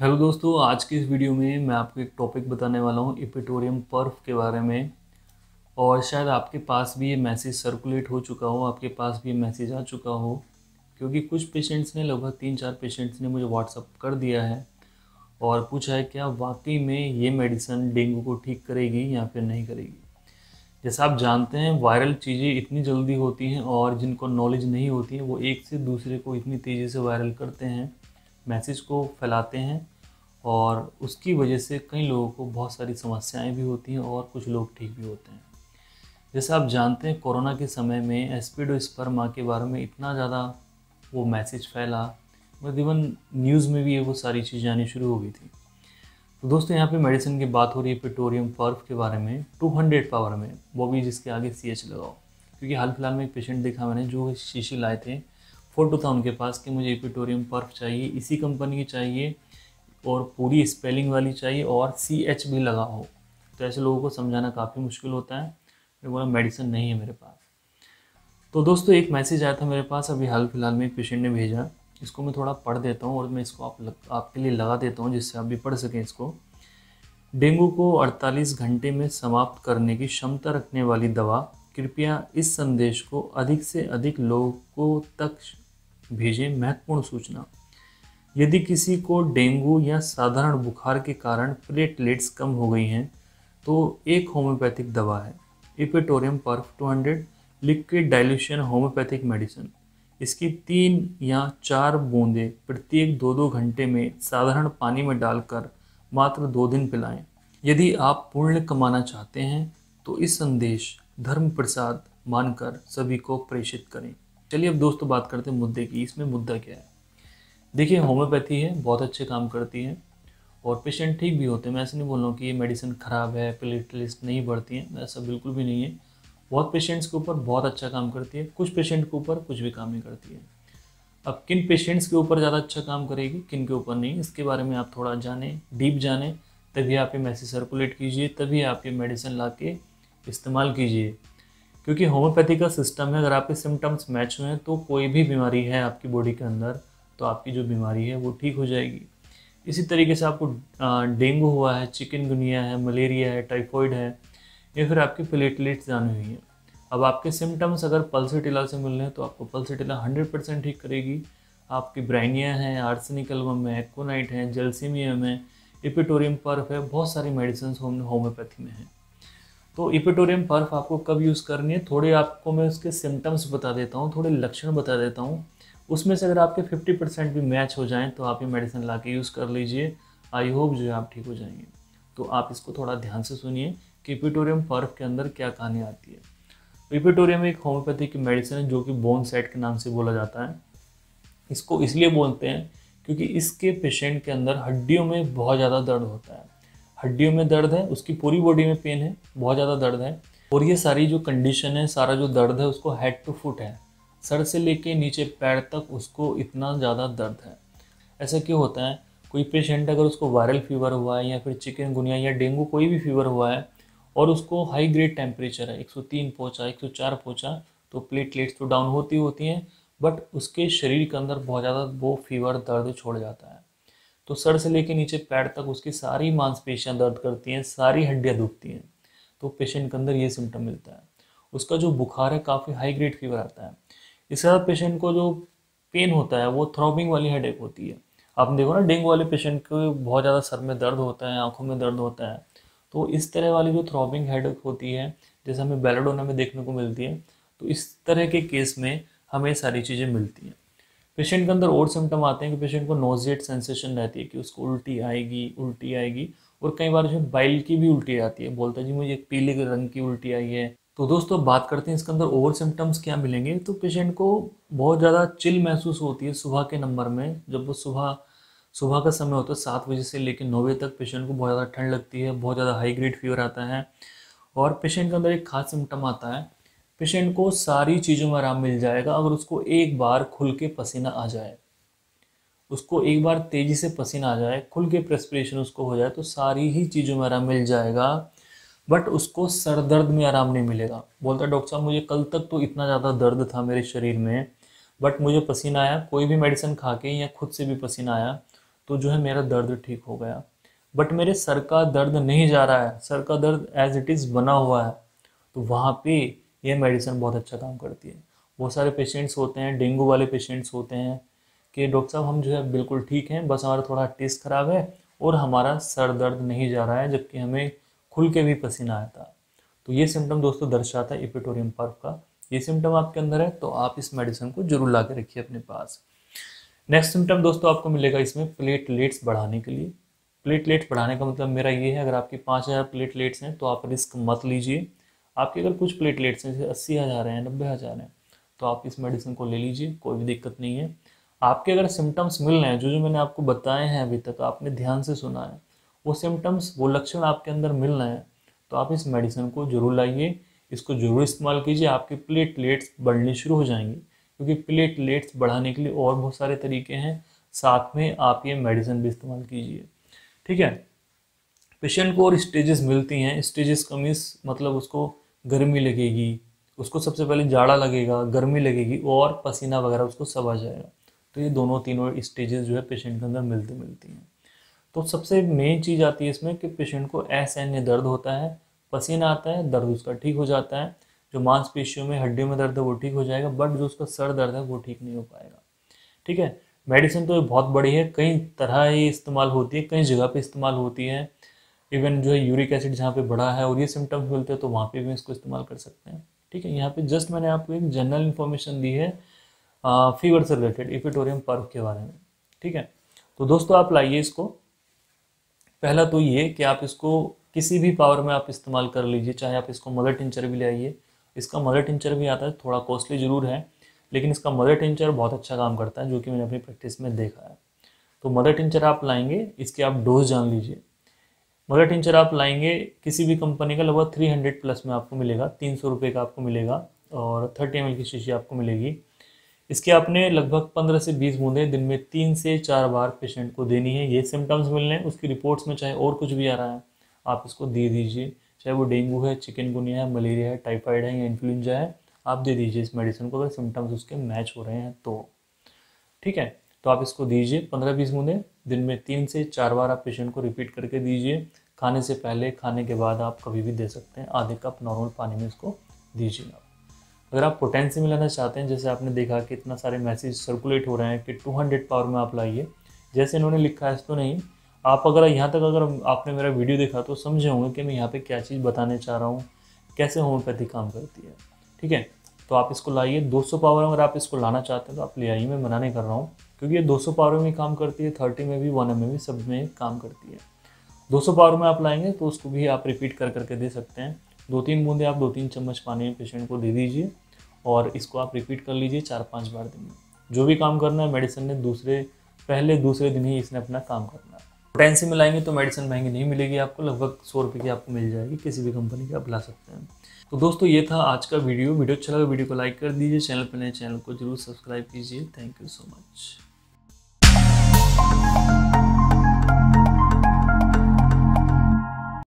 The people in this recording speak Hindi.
हेलो दोस्तों, आज की इस वीडियो में मैं आपको एक टॉपिक बताने वाला हूँ इपिटोरियम पर्फ के बारे में। और शायद आपके पास भी ये मैसेज सर्कुलेट हो चुका हो, आपके पास भी ये मैसेज आ चुका हो, क्योंकि कुछ पेशेंट्स ने, लगभग तीन चार पेशेंट्स ने मुझे व्हाट्सअप कर दिया है और पूछा है, क्या वाकई में ये मेडिसिन डेंगू को ठीक करेगी या फिर नहीं करेगी? जैसा आप जानते हैं वायरल चीज़ें इतनी जल्दी होती हैं और जिनको नॉलेज नहीं होती है, वो एक से दूसरे को इतनी तेज़ी से वायरल करते हैं मैसेज को फैलाते हैं और उसकी वजह से कई लोगों को बहुत सारी समस्याएँ भी होती हैं और कुछ लोग ठीक भी होते हैं। जैसे आप जानते हैं, कोरोना के समय में एस्पिडो स्पर्मा के बारे में इतना ज़्यादा वो मैसेज फैला मतलब इवन न्यूज़ में भी ये वो सारी चीज़ें आनी शुरू हो गई थी। तो दोस्तों, यहाँ पे मेडिसिन की बात हो रही है, पेटोरियम पर्फ के बारे में 200 पावर में, वो भी जिसके आगे सी एच लगाओ। क्योंकि हाल फ़िलहाल में एक पेशेंट देखा मैंने, जो शीशी लाए थे फ़ोटो था उनके पास कि मुझे इपिटोरियम पर्फ चाहिए इसी कंपनी की चाहिए और पूरी स्पेलिंग वाली चाहिए और सी एच भी लगा हो। तो ऐसे लोगों को समझाना काफ़ी मुश्किल होता है। मैं बोला मेडिसिन नहीं है मेरे पास। तो दोस्तों एक मैसेज आया था मेरे पास अभी हाल फ़िलहाल में एक पेशेंट ने भेजा। इसको मैं थोड़ा पढ़ देता हूँ और मैं इसको आप लग, आपके लिए लगा देता हूँ जिससे आप भी पढ़ सकें इसको। डेंगू को 48 घंटे में समाप्त करने की क्षमता रखने वाली दवा कृपया इस संदेश को अधिक से अधिक लोगों तक भेजें महत्वपूर्ण सूचना। यदि किसी को डेंगू या साधारण बुखार के कारण प्लेटलेट्स कम हो गई हैं तो एक होम्योपैथिक दवा है, eupatorium perf 200 liquid dilution homeopathic medicine. इसकी तीन या चार बूंदें प्रत्येक दो दो घंटे में साधारण पानी में डालकर मात्र दो दिन पिलाएँ। यदि आप पुण्य कमाना चाहते हैं तो इस संदेश धर्म प्रसाद मानकर सभी को प्रेषित करें। चलिए अब दोस्तों बात करते हैं मुद्दे की। इसमें मुद्दा क्या है? देखिए, होम्योपैथी है, बहुत अच्छे काम करती है और पेशेंट ठीक भी होते हैं। मैं ऐसे नहीं बोल रहा हूँ कि ये मेडिसिन ख़राब है प्लेटलिस्ट नहीं बढ़ती है। ऐसा बिल्कुल भी नहीं है। बहुत पेशेंट्स के ऊपर बहुत अच्छा काम करती है। कुछ पेशेंट के ऊपर कुछ भी काम नहीं करती है। अब किन पेशेंट्स के ऊपर ज़्यादा अच्छा काम करेगी, किन के ऊपर नहीं? इसके बारे में आप थोड़ा जानें डीप जानें। तभी आप ये मैसेज सर्कुलेट कीजिए, तभी आप ये मेडिसिन ला के इस्तेमाल कीजिए। क्योंकि होम्योपैथी का सिस्टम है, अगर आपके सिम्टम्स मैच हुए हैं तो कोई भी बीमारी है आपकी बॉडी के अंदर तो आपकी जो बीमारी है, वो ठीक हो जाएगी। इसी तरीके से आपको डेंगू हुआ है चिकनगुनिया है मलेरिया है टाइफॉइड है, या फिर आपकी प्लेटलेट्स जानी हुई हैं। अब आपके सिम्टम्स अगर पल्सिटिला से मिल रहे हैं तो आपको पल्सिटिला हंड्रेड परसेंट ठीक करेगी। आपकी ब्राइनिया है आर्सनिकलम है एक्कोनाइट है जेलसीमियम है इपिटोरियम पर्फ है, बहुत सारी मेडिसिन होम्योपैथी में है। तो इपिटोरियम पर्फ आपको कब यूज़ करनी है? थोड़े आपको मैं उसके सिम्टम्स बता देता हूँ, थोड़े लक्षण बता देता हूँ। उसमें से अगर आपके 50 परसेंट भी मैच हो जाएँ तो आप ये मेडिसिन ला के यूज़ कर लीजिए। आई होप जो है आप ठीक हो जाएँगे। तो आप इसको थोड़ा ध्यान से सुनिए कि इपिटोरियम पर्फ के अंदर क्या कहानी आती है। इपिटोरियम एक होम्योपैथी की मेडिसिन है, जो कि बोन सेट के नाम से बोला जाता है। इसको इसलिए बोलते हैं क्योंकि इसके पेशेंट के अंदर हड्डियों में बहुत ज़्यादा दर्द होता है। हड्डियों में दर्द है, उसकी पूरी बॉडी में पेन है, बहुत ज़्यादा दर्द है। और ये सारी जो कंडीशन है, सारा जो दर्द है, उसको हेड टू फुट है। सर से लेके नीचे पैर तक उसको इतना ज़्यादा दर्द है। ऐसा क्यों होता है? कोई पेशेंट अगर उसको वायरल फीवर हुआ है या फिर चिकन गुनिया या डेंगू कोई भी फीवर हुआ है और उसको हाई ग्रेड टेम्परेचर है 103 पहुँचा 104 पहुँचा तो प्लेटलेट्स तो डाउन होती होती हैं बट उसके शरीर के अंदर बहुत ज़्यादा वो फीवर दर्द छोड़ जाता है। तो सर से लेके नीचे पैर तक उसकी सारी मांसपेशियाँ दर्द करती हैं, सारी हड्डियाँ दुखती हैं। तो पेशेंट के अंदर ये सिम्टम मिलता है। उसका जो बुखार है काफ़ी हाई ग्रेड फीवर आता है। इसके साथ पेशेंट को जो पेन होता है, वो थ्रॉबिंग वाली हेडेक होती है। आपने देखो ना डेंगू वाले पेशेंट को बहुत ज़्यादा सर में दर्द होता है, आँखों में दर्द होता है। तो इस तरह वाली जो थ्रॉबिंग हेडेक होती है, जैसे हमें बेलाडोना में देखने को मिलती है तो इस तरह के केस में हमें सारी चीज़ें मिलती हैं। पेशेंट के अंदर और सिम्टम आते हैं कि पेशेंट को नोजिएट सेंसेशन रहती है, कि उसको उल्टी आएगी उल्टी आएगी, और कई बार जो बाइल की भी उल्टी आती है। बोलता है, जी, मुझे एक पीले रंग की उल्टी आई है। तो दोस्तों, बात करते हैं इसके अंदर और सिम्टम्स क्या मिलेंगे। तो पेशेंट को बहुत ज़्यादा चिल महसूस होती है सुबह के नंबर में। जब वो सुबह सुबह का समय होता है, सात बजे से लेकर नौ बजे तक पेशेंट को बहुत ज़्यादा ठंड लगती है, बहुत ज़्यादा हाई ग्रेड फीवर आता है। और पेशेंट के अंदर एक खास सिम्टम आता है पेशेंट को सारी चीज़ों में आराम मिल जाएगा अगर उसको एक बार खुल के पसीना आ जाए। उसको एक बार तेज़ी से पसीना आ जाए, खुल के प्रेस्परेशन उसको हो जाए तो सारी ही चीज़ों में आराम मिल जाएगा बट उसको सर दर्द में आराम नहीं मिलेगा। बोलता डॉक्टर साहब, मुझे कल तक तो इतना ज़्यादा दर्द था मेरे शरीर में बट मुझे पसीना आया, कोई भी मेडिसिन खा के या खुद से भी पसीना आया तो जो है मेरा दर्द ठीक हो गया। बट मेरे सर का दर्द नहीं जा रहा है, सर का दर्द एज इट इज़ बना हुआ है तो वहाँ पे ये मेडिसिन बहुत अच्छा काम करती है। बहुत सारे पेशेंट्स होते हैं, डेंगू वाले पेशेंट्स होते हैं कि डॉक्टर साहब, हम जो है बिल्कुल ठीक हैं, बस हमारा थोड़ा टेस्ट ख़राब है और हमारा सर दर्द नहीं जा रहा है, जबकि हमें खुल के भी पसीना आया था तो ये सिम्टम दोस्तों दर्शाता है इपिटोरियम पर्व का। ये सिम्टम आपके अंदर है तो आप इस मेडिसिन को ज़रूर ला के रखिए अपने पास। नेक्स्ट सिम्टम दोस्तों आपको मिलेगा इसमें प्लेटलेट्स बढ़ाने के लिए। प्लेटलेट्स बढ़ाने का मतलब मेरा ये है, अगर आपकी पाँच हज़ार प्लेटलेट्स हैं तो आप रिस्क मत लीजिए। आपके अगर कुछ प्लेटलेट्स हैं, जैसे अस्सी हज़ार हैं, नब्बे हज़ार हैं तो आप इस मेडिसिन को ले लीजिए, कोई भी दिक्कत नहीं है। आपके अगर सिम्टम्स मिल रहे हैं, जो जो मैंने आपको बताए हैं अभी तक, आपने ध्यान से सुना है, वो सिम्टम्स वो लक्षण आपके अंदर मिल रहे हैं तो आप इस मेडिसिन को ज़रूर लाइए। इसको ज़रूर इस्तेमाल कीजिए, आपके प्लेटलेट्स बढ़ने शुरू हो जाएँगे, क्योंकि प्लेटलेट्स बढ़ाने के लिए और बहुत सारे तरीके हैं। साथ में आप ये मेडिसिन भी इस्तेमाल कीजिए। ठीक है? पेशेंट को और स्टेजेस मिलती हैं। स्टेजेस का मीन्स मतलब उसको गर्मी लगेगी, उसको सबसे पहले जाड़ा लगेगा, गर्मी लगेगी और पसीना वगैरह उसको सब आ जाएगा। तो ये दोनों तीनों स्टेजेस जो है पेशेंट के अंदर मिलती मिलती हैं। तो सबसे मेन चीज़ आती है इसमें कि पेशेंट को असहन्य दर्द होता है, पसीना आता है, दर्द उसका ठीक हो जाता है, जो मांसपेशियों में हड्डियों में दर्द है वो ठीक हो जाएगा बट जो उसका सर दर्द है वो ठीक नहीं हो पाएगा। ठीक है? मेडिसिन तो बहुत बड़ी है, कई तरह ये इस्तेमाल होती है, कई जगह पे इस्तेमाल होती है। इवन जो है, यूरिक एसिड जहाँ पे बढ़ा है और ये सिम्टम्स मिलते हैं तो वहाँ पे भी इसको इस्तेमाल कर सकते हैं। ठीक है, यहाँ पे जस्ट मैंने आपको एक जनरल इन्फॉर्मेशन दी है फीवर से रिलेटेड इपिटोरियम पर्व के बारे में। ठीक है तो दोस्तों आप लाइए इसको। पहला तो ये कि आप इसको किसी भी पावर में आप इस्तेमाल कर लीजिए, चाहे आप इसको मदर टिंचर भी ले आइए। इसका मदर टिंचर भी आता है, थोड़ा कॉस्टली ज़रूर है, लेकिन इसका मदर टिंचर बहुत अच्छा काम करता है, जो कि मैंने अपनी प्रैक्टिस में देखा है। तो मदर टिंचर आप लाएँगे, इसके आप डोज जान लीजिए। मदर टिंचर, आप लाएँगे किसी भी कंपनी का लगभग थ्री हंड्रेड प्लस में आपको मिलेगा, तीन सौ रुपये का आपको मिलेगा और थर्टी एमएल की शीशी आपको मिलेगी। इसके आपने लगभग पंद्रह से बीस बूंदें दिन में तीन से चार बार पेशेंट को देनी है। ये सिम्टम्स मिल रहे हैं, उसकी रिपोर्ट्स में चाहे और कुछ भी आ रहा है, आप इसको दे दीजिए। चाहे वो डेंगू है चिकनगुनिया है मलेरिया है टाइफाइड है या इन्फ्लुंजा है, आप दे दीजिए इस मेडिसिन को। अगर सिम्टम्स उसके मैच हो रहे हैं तो। ठीक है? तो आप इसको दीजिए पंद्रह बीस बूंदें दिन में तीन से चार बार आप पेशेंट को रिपीट करके दीजिए। खाने से पहले, खाने के बाद आप कभी भी दे सकते हैं। आधे कप नॉर्मल पानी में इसको दीजिए आप। अगर आप पोटेंसी मिलाना चाहते हैं, जैसे आपने देखा कि इतना सारे मैसेज सर्कुलेट हो रहे हैं कि 200 पावर में आप लाइए, जैसे इन्होंने लिखा है तो नहीं। आप अगर यहाँ तक अगर आपने मेरा वीडियो देखा तो समझे होंगे कि मैं यहाँ पे क्या चीज़ बताने चाह रहा हूँ, कैसे होम्योपैथी काम करती है। ठीक है? तो आप इसको लाइए। 200 पावर अगर आप इसको लाना चाहते हैं तो आप ले आइए, मैं मना नहीं कर रहा हूँ। क्योंकि ये 200 पावर में काम करती है 30 में भी, वन में भी, सब में काम करती है। 200 पावर में आप लाएँगे तो उसको भी आप रिपीट कर करके दे सकते हैं। दो तीन बूंदे आप दो तीन चम्मच पानी पेशेंट को दे दीजिए और इसको आप रिपीट कर लीजिए चार पाँच बार दिन में। जो भी काम करना है मेडिसिन ने दूसरे, पहले दूसरे दिन ही इसने अपना काम करना है। पोटेंसी में लाएँगे तो मेडिसिन महँगी नहीं मिलेगी आपको, लगभग सौ रुपये की आपको मिल जाएगी, किसी भी कंपनी की आप ला सकते हैं। तो दोस्तों, ये था आज का वीडियो वीडियो अच्छा लगा, वीडियो को लाइक कर दीजिए। चैनल पर नए, चैनल को ज़रूर सब्सक्राइब कीजिए। Thank you so much thank you